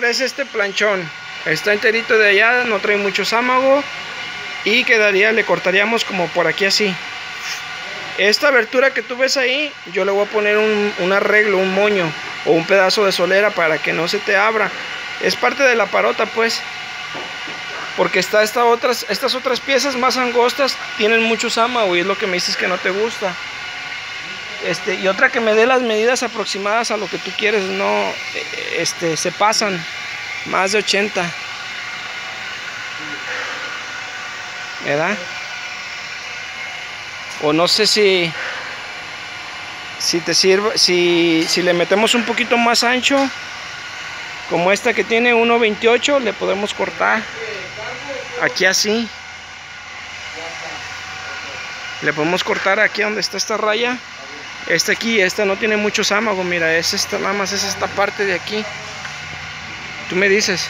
parece este planchón? Está enterito de allá, no trae mucho sámago y quedaría, le cortaríamos como por aquí así. Esta abertura que tú ves ahí, yo le voy a poner un, un arreglo, un moño o un pedazo de solera para que no se te abra. Es parte de la parota pues. Porque está otras, estas otras piezas más angostas tienen mucho sámago y es lo que me dices que no te gusta. Este, y otra que me dé las medidas aproximadas a lo que tú quieres, no este, se pasan más de 80. ¿Verdad? O no sé si si te sirve, si, si le metemos un poquito más ancho, como esta que tiene 1.28, le podemos cortar aquí así. Le podemos cortar aquí donde está esta raya. Esta aquí, esta no tiene mucho sámago, mira, es esta, nada más es esta parte de aquí. Tú me dices.